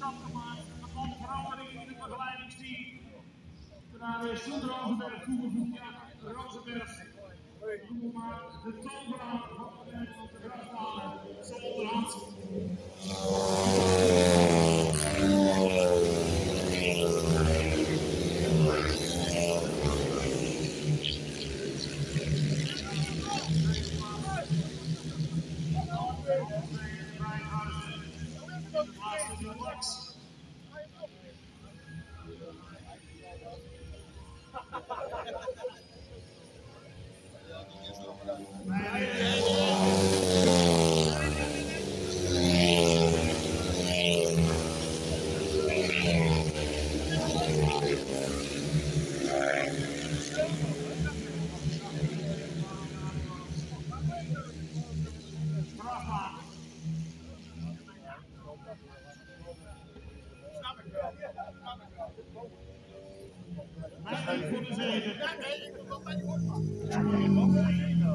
stap gemaakt van veranderingen in het begeleidingsteam. Daarna is John Rosenberg toegevoegd. Rozenberg, noem maar de toon van de Bucks. Thank you.